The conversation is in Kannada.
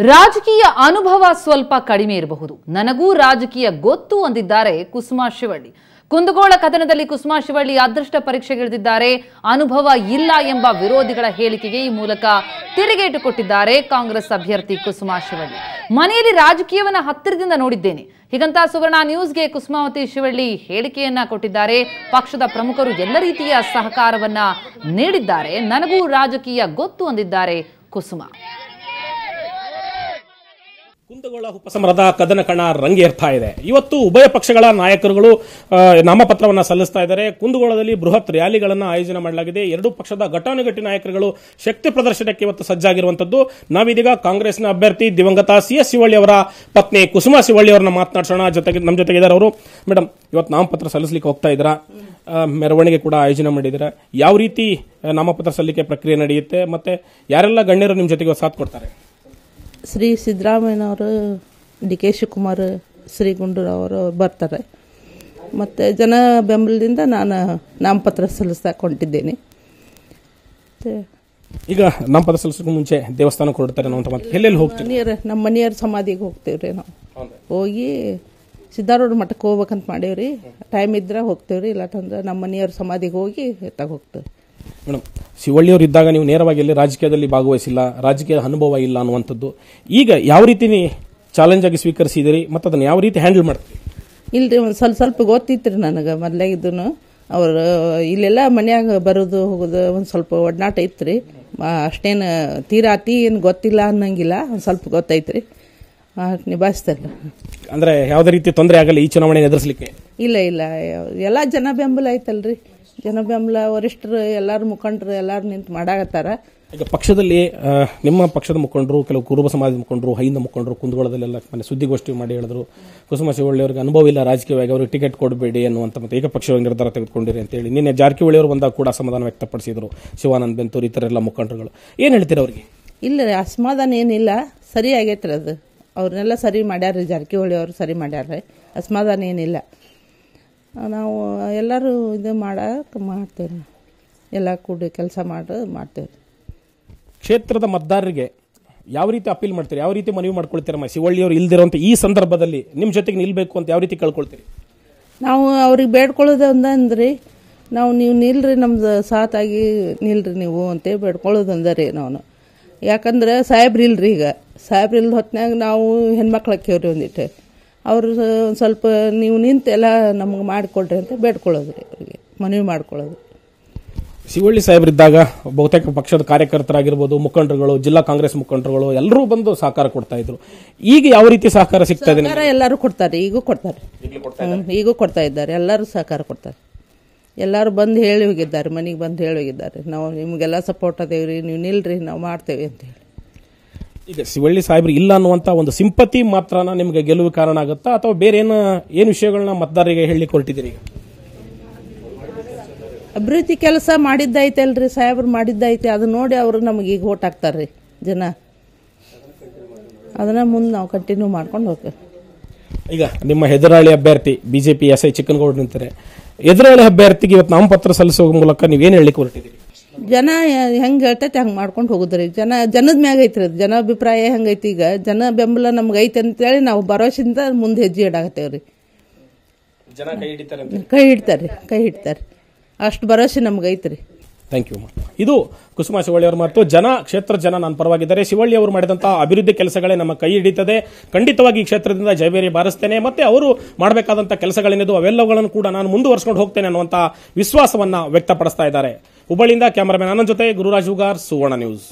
ರಾಜಕೀಯ ಅನುಭವ ಸ್ವಲ್ಪ ಕಡಿಮೆ ಇರಬಹುದು. ನನಗೂ ರಾಜಕೀಯ ಗೊತ್ತು ಅಂದಿದ್ದಾರೆ ಕುಸುಮಾ ಶಿವಳ್ಳಿ. ಕುಂದಗೋಳ ಕದನದಲ್ಲಿ ಕುಸುಮಾ ಶಿವಳ್ಳಿ ಅದೃಷ್ಟ ಪರೀಕ್ಷೆಗಿಳಿದಿದ್ದಾರೆ. ಅನುಭವ ಇಲ್ಲ ಎಂಬ ವಿರೋಧಿಗಳ ಹೇಳಿಕೆಗೆ ಈ ಮೂಲಕ ತಿರುಗೇಟು ಕೊಟ್ಟಿದ್ದಾರೆ ಕಾಂಗ್ರೆಸ್ ಅಭ್ಯರ್ಥಿ ಕುಸುಮಾ ಶಿವಳ್ಳಿ. ಮನೆಯಲ್ಲಿ ರಾಜಕೀಯವನ್ನ ಹತ್ತಿರದಿಂದ ನೋಡಿದ್ದೇನೆ. ಹೀಗಂತ ಸುವರ್ಣ ನ್ಯೂಸ್ಗೆ ಕುಸುಮಾವತಿ ಶಿವಳ್ಳಿ ಹೇಳಿಕೆಯನ್ನ ಕೊಟ್ಟಿದ್ದಾರೆ. ಪಕ್ಷದ ಪ್ರಮುಖರು ಎಲ್ಲ ರೀತಿಯ ಸಹಕಾರವನ್ನ ನೀಡಿದ್ದಾರೆ. ನನಗೂ ರಾಜಕೀಯ ಗೊತ್ತು ಅಂದಿದ್ದಾರೆ ಕುಸುಮಾ. ಕುಂದಗೋಳ ಉಪಸಮರದ ಕದನ ಕಣ ರಂಗೇರ್ತಾ ಇದೆ. ಇವತ್ತು ಉಭಯ ಪಕ್ಷಗಳ ನಾಯಕರುಗಳು ನಾಮಪತ್ರವನ್ನು ಸಲ್ಲಿಸ್ತಾ ಇದ್ದಾರೆ. ಕುಂದಗೋಳದಲ್ಲಿ ಬೃಹತ್ ರ್ಯಾಲಿಗಳನ್ನು ಆಯೋಜನೆ ಮಾಡಲಾಗಿದೆ. ಎರಡೂ ಪಕ್ಷದ ಘಟಾನುಘಟಿ ನಾಯಕರುಗಳು ಶಕ್ತಿ ಪ್ರದರ್ಶನಕ್ಕೆ ಇವತ್ತು ಸಜ್ಜಾಗಿರುವಂತದ್ದು ನಾವಿದೀಗ ಕಾಂಗ್ರೆಸ್ನ ಅಭ್ಯರ್ಥಿ ದಿವಂಗತ ಸಿ. ಎಸ್. ಶಿವಳ್ಳಿ ಅವರ ಪತ್ನಿ ಕುಸುಮಾ ಶಿವಳ್ಳಿ ಅವರನ್ನ ಮಾತನಾಡಿಸೋಣ. ಜೊತೆಗೆ ನಮ್ಮ ಜೊತೆಗಿದ್ದಾರೆ ಅವರು. ಮೇಡಮ್ ಇವತ್ತು ನಾಮಪತ್ರ ಸಲ್ಲಿಸಲಿಕ್ಕೆ ಹೋಗ್ತಾ ಇದ್ದೀರಾ? ಮೆರವಣಿಗೆ ಕೂಡ ಆಯೋಜನೆ ಮಾಡಿದ್ದೀರಾ? ಯಾವ ರೀತಿ ನಾಮಪತ್ರ ಸಲ್ಲಿಕೆ ಪ್ರಕ್ರಿಯೆ ನಡೆಯುತ್ತೆ? ಮತ್ತೆ ಯಾರೆಲ್ಲ ಗಣ್ಯರು ನಿಮ್ಮ ಜೊತೆಗೆ ಸಾಥ್ ಕೊಡ್ತಾರೆ? ಶ್ರೀ ಸಿದ್ದರಾಮಯ್ಯನವರು ಡಿ ಕೆ ಶಿವಕುಮಾರ್ ಶ್ರೀ ಗುಂಡೂರವರು ಬರ್ತಾರೆ. ಮತ್ತು ಜನ ಬೆಂಬಲದಿಂದ ನಾನು ನಾಮಪತ್ರ ಸಲ್ಲಿಸ್ತಾಕೊಂಡಿದ್ದೇನೆ ಮತ್ತೆ ಈಗ ನಾಮಪತ್ರ ಸಲ್ಲಿಸೋಕೆ ಮುಂಚೆ ದೇವಸ್ಥಾನಕ್ಕೆ ಕೊಡ್ತಾರೆ ನಾವು ಎಲ್ಲೆಲ್ಲಿ ಹೋಗ್ತೀವಿ ಮನೆಯವ್ರ ನಮ್ಮ ಮನೆಯವ್ರ ಸಮಾಧಿಗೆ ಹೋಗ್ತೇವೆ ರೀ ನಾವು ಹೋಗಿ ಸಿದ್ದಾರೂಢ ಮಠಕ್ಕೆ ಹೋಗ್ಬೇಕಂತ ಮಾಡೇವ್ರಿ. ಟೈಮ್ ಇದ್ರೆ ಹೋಗ್ತೇವ್ರಿ ಇಲ್ಲಾಂತಂದ್ರೆ ನಮ್ಮ ಮನೆಯವ್ರ ಸಮಾಧಿಗೆ ಹೋಗಿ ಎತ್ತಾಗ ಹೋಗ್ತೇವೆ ಮೇಡಮ್ ಶಿವಳ್ಳಿಯವರು ಇದ್ದಾಗ ನೀವು ನೇರವಾಗಿ ಎಲ್ಲಿ ರಾಜಕೀಯದಲ್ಲಿ ಭಾಗವಹಿಸಿಲ್ಲ ರಾಜಕೀಯ ಅನುಭವ ಇಲ್ಲ ಅನ್ನುವಂಥದ್ದು. ಈಗ ಯಾವ ರೀತಿ ಚಾಲೆಂಜ್ ಆಗಿ ಸ್ವೀಕರಿಸಿದಿರಿ ಮತ್ತು ಅದನ್ನು ಯಾವ ರೀತಿ ಹ್ಯಾಂಡಲ್ ಮಾಡ್ತೀರಿ? ಇಲ್ರಿ ಒಂದು ಸ್ವಲ್ಪ ಸ್ವಲ್ಪ ಗೊತ್ತಿತ್ತು ರೀ ನನಗೆ. ಮೊದಲೇ ಇದನ್ನು ಅವರು ಇಲ್ಲೆಲ್ಲ ಮನ್ಯಾಗ ಬರೋದು ಹೋಗೋದು ಒಂದು ಸ್ವಲ್ಪ ಒಡನಾಟ ಇತ್ತು ರೀ ಅಷ್ಟೇನು ತೀರಾ ಅತಿ ಏನು ಗೊತ್ತಿಲ್ಲ ಅನ್ನಂಗಿಲ್ಲ ಒಂದು ಸ್ವಲ್ಪ ಗೊತ್ತೈತ್ರಿ. ನಿಭಾಯಿಸ್ತಾರಲ್ಲ ಅಂದರೆ ಯಾವುದೇ ರೀತಿ ತೊಂದರೆ ಆಗಲ್ಲ ಈ ಚುನಾವಣೆ ಎದುರಿಸಲಿಕ್ಕೆ? ಇಲ್ಲ ಇಲ್ಲ ಎಲ್ಲ ಜನ ಬೆಂಬಲ ಐತಲ್ರಿ. ಜನ ಬೆಂಬಲ ವರಿಷ್ಠರು ಎಲ್ಲಾರು ಮುಖಂಡರು ಎಲ್ಲಾರು ನಿಂತು ಮಾಡಾಕತ್ತಾರ. ಈಗ ಪಕ್ಷದಲ್ಲಿ ನಿಮ್ಮ ಪಕ್ಷದ ಮುಖಂಡರು ಕೆಲವು ಕುರುಬ ಸಮಾಜದ ಮುಖಂಡರು ಹೈಂದ ಮುಖಂಡರು ಕುಂದಗೋಳದಲ್ಲೆಲ್ಲ ಮನೆ ಸುದ್ದಿಗೋಷ್ಠಿ ಮಾಡಿ ಹೇಳಿದ್ರು. ಕುಸುಮ ಶಿವಳ್ಳಿ ಅವರಿಗೆ ಅನುಭವ ಇಲ್ಲ ರಾಜಕೀಯವಾಗಿ ಅವರಿಗೆ ಟಿಕೆಟ್ ಕೊಡಬೇಡಿ ಅನ್ನುವಂಥ ಮತ್ತೆ ಏಕಪಕ್ಷವಾಗಿ ನಿರ್ಧಾರ ತೆಗೆದುಕೊಂಡಿರಿ ಅಂತೇಳಿ ನಿನ್ನೆ ಜಾರಕಿಹೊಳಿ ಅವರು ಬಂದಾಗ ಕೂಡ ಅಸಮಾಧಾನ ವ್ಯಕ್ತಪಡಿಸಿದ್ರು. ಶಿವಾನಂದ್ ಬೆಂತೂರ್ ಈ ಥರ ಎಲ್ಲ ಮುಖಂಡರುಗಳು. ಏನು ಹೇಳ್ತೀರಾ ಅವರಿಗೆ? ಇಲ್ಲ ರೀ ಅಸಮಾಧಾನ ಏನಿಲ್ಲ. ಸರಿ ಆಗೈತ್ರಿ ಅದು. ಅವ್ರನ್ನೆಲ್ಲ ಸರಿ ಮಾಡ್ಯಾರ್ರಿ ಜಾರಕಿಹೊಳಿ ಅವರು ಸರಿ ಮಾಡ್ಯಾರ್ರಿ. ಅಸಮಾಧಾನ ಏನಿಲ್ಲ. ನಾವು ಎಲ್ಲರೂ ಇದು ಮಾಡಕ್ಕೆ ಮಾಡ್ತೇವೆ ರೀ ಎಲ್ಲ ಕೂಡಿ ಕೆಲಸ ಮಾಡಿ ಮಾಡ್ತೇವೆ ಕ್ಷೇತ್ರದ ಮತದಾರರಿಗೆ ಯಾವ ರೀತಿ ಅಪೀಲ್ ಮಾಡ್ತೀರಿ? ಯಾವ ರೀತಿ ಮನವಿ ಮಾಡ್ಕೊಳ್ತೀರಮ್ಮ ಶಿವಳ್ಳಿಯವರು ಇಲ್ದಿರುವಂತ ಈ ಸಂದರ್ಭದಲ್ಲಿ ನಿಮ್ಮ ಜೊತೆಗೆ ನಿಲ್ಲಬೇಕು ಅಂತ ಯಾವ ರೀತಿ ಕೇಳ್ಕೊಳ್ತೀರಿ? ನಾವು ಅವ್ರಿಗೆ ಬೇಡ್ಕೊಳ್ಳೋದು ಅಂದಂದ್ರಿ ನಾವು ನೀವು ನಿಲ್ರಿ ನಮ್ದು ಸಾತಾಗಿ ನಿಲ್ರಿ ನೀವು ಅಂತೇಳಿ ಬೇಡ್ಕೊಳ್ಳೋದು ಅಂದರಿ ನಾವು. ಯಾಕಂದ್ರೆ ಸಾಹೇಬ್ರು ಇಲ್ರಿ ಈಗ. ಸಾಹೇಬ್ರು ಇಲ್ದ ಹೊತ್ನ್ಯಾಗ ನಾವು ಹೆಣ್ಮಕ್ಳು ಹಾಕ್ಯವ್ರಿ ಒಂದಿಟ್ಟು. ಅವರು ಒಂದು ಸ್ವಲ್ಪ ನೀವು ನಿಂತು ಎಲ್ಲ ನಮಗೆ ಮಾಡಿಕೊಡ್ರಿ ಅಂತ ಬೇಡ್ಕೊಳ್ಳೋದು ರೀ ಅವರಿಗೆ ಮನವಿ ಮಾಡ್ಕೊಳ್ಳೋದು. ಶಿವಳ್ಳಿ ಸಾಹೇಬರಿದ್ದಾಗ ಬಹುತೇಕ ಪಕ್ಷದ ಕಾರ್ಯಕರ್ತರಾಗಿರ್ಬೋದು ಮುಖಂಡರುಗಳು ಜಿಲ್ಲಾ ಕಾಂಗ್ರೆಸ್ ಮುಖಂಡರುಗಳು ಎಲ್ಲರೂ ಬಂದು ಸಹಕಾರ ಕೊಡ್ತಾ ಇದ್ರು. ಈಗ ಯಾವ ರೀತಿ ಸಹಕಾರ ಸಿಗ್ತಾ ಇದೆ ಸಹಕಾರ ಎಲ್ಲರೂ ಕೊಡ್ತಾರೆ ಈಗೂ ಕೊಡ್ತಾರೆ. ಈಗೂ ಕೊಡ್ತಾ ಇದ್ದಾರೆ ಎಲ್ಲರೂ ಸಹಕಾರ ಕೊಡ್ತಾರೆ. ಎಲ್ಲರೂ ಬಂದು ಹೇಳಿ ಹೋಗಿದ್ದಾರೆ ಮನೆಗೆ ಬಂದು ಹೇಳಿ ಹೋಗಿದ್ದಾರೆ. ನಾವು ನಿಮಗೆಲ್ಲ ಸಪೋರ್ಟ್ ಅದೇವ್ರಿ ನೀವು ನಿಲ್ರಿ ನಾವು ಮಾಡ್ತೇವೆ ಅಂತ ಹೇಳಿ. ಈಗ ಶಿವಳ್ಳಿ ಸಾಹೇಬ್ರು ಇಲ್ಲ ಅನ್ನುವಂತ ಒಂದು ಸಿಂಪತಿ ಮಾತ್ರನ ನಿಮಗೆ ಗೆಲುವು ಕಾರಣ ಆಗುತ್ತಾ? ಅಥವಾ ಬೇರೆ ಏನು ಏನು ವಿಷಯಗಳನ್ನ ಮತದಾರರಿಗೆ ಹೇಳಿ ಹೊರಟಿದ್ದೀರಿ ಈಗ? ಅಭಿವೃದ್ಧಿ ಕೆಲಸ ಮಾಡಿದ್ದೈತಲ್ರಿ ಸಾಹೇಬ್ರು ಮಾಡಿದ್ದೈತೆ. ಅದು ನೋಡಿ ಅವರು ನಮಗೆ ಈಗ ಓಟ್ ಹಾಕ್ತಾರ್ರಿ ಜನ. ಅದನ್ನ ಮುಂದೆ ನಾವು ಕಂಟಿನ್ಯೂ ಮಾಡ್ಕೊಂಡು ಹೋಗ್ತೇವೆ. ಈಗ ನಿಮ್ಮ ಹೆದರಾಳಿ ಅಭ್ಯರ್ಥಿ ಬಿಜೆಪಿ ಎಸ್ ಐ ಚಿಕ್ಕನಗೌಡ ನಿಂತಾರೆ ಎದುರಾಳಿ ಅಭ್ಯರ್ಥಿಗೆ ಇವತ್ತು ನಾಮಪತ್ರ ಸಲ್ಲಿಸುವ ಮೂಲಕ ನೀವೇನು ಹೇಳಲಿಕ್ಕೆ ಹೊರಟಿದ್ದೀರಿ ಜನ ಹೆಂಗೆ ಹೇಳ್ತೈತೆ ಹಂಗೆ ಮಾಡ್ಕೊಂಡು ಹೋಗುದ್ರಿ. ಜನ ಜನದ ಮ್ಯಾಗ ಐತ್ರಿ ಅದು. ಜನ ಅಭಿಪ್ರಾಯ ಹೆಂಗೈತಿ ಈಗ? ಜನ ಬೆಂಬಲ ನಮ್ಗೆ ಐತೆ ಅಂತೇಳಿ ನಾವು ಭರವಸೆಯಿಂದ ಮುಂದೆ ಹೆಜ್ಜೆ ಇಡಾಕತ್ತೇವ್ರಿ. ಜನ ಕೈ ಹಿಡಿತಾರೆ ಕೈ ಹಿಡ್ತಾರೆ ಕೈ ಹಿಡ್ತಾರೆ. ಅಷ್ಟು ಭರವಸೆ ನಮ್ಗೆ ಐತ್ರಿ. ಥ್ಯಾಂಕ್ ಯು ಇದು ಕುಸುಮ ಶಿವಳ್ಳಿ ಅವರು ಮಾತು. ಜನ, ಕ್ಷೇತ್ರ ಜನ ನಾನು ಪರವಾಗಿದ್ದಾರೆ ಶಿವಳ್ಳಿ ಅವರು ಮಾಡಿದಂತಹ ಅಭಿವೃದ್ಧಿ ಕೆಲಸಗಳೇ ನಮ್ಮ ಕೈ ಹಿಡಿತದೆ. ಖಂಡಿತವಾಗಿ ಈ ಕ್ಷೇತ್ರದಿಂದ ಜಯಬೇರಿ ಬಾರಿಸ್ತೇನೆ. ಮತ್ತೆ ಅವರು ಮಾಡಬೇಕಾದಂತಹ ಕೆಲಸಗಳೇನಿದ್ದು ಅವೆಲ್ಲವುಗಳನ್ನು ಕೂಡ ನಾನು ಮುಂದುವರ್ಸ್ಕೊಂಡು ಹೋಗ್ತೇನೆ ಅನ್ನುವಂತ ವಿಶ್ವಾಸವನ್ನ ವ್ಯಕ್ತಪಡಿಸ್ತಾ ಇದ್ದಾರೆ. ಹುಬ್ಬಳ್ಳಿಯಿಂದ ಕ್ಯಾಮರಾಮನ್ ಆನಂದ್ ಜೊತೆ ಗುರುರಾಜ್ ಉಗಾರ್ ಸುವರ್ಣ ನ್ಯೂಸ್.